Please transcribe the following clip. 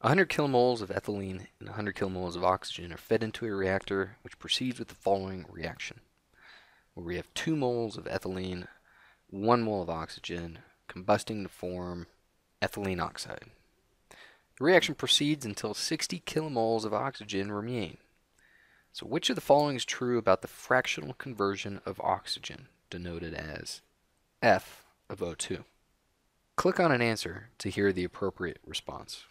100 kilomoles of ethylene and 100 kilomoles of oxygen are fed into a reactor which proceeds with the following reaction. Where we have 2 moles of ethylene, 1 mole of oxygen, combusting to form ethylene oxide. The reaction proceeds until 60 kilomoles of oxygen remain. So which of the following is true about the fractional conversion of oxygen, denoted as F of O2? Click on an answer to hear the appropriate response.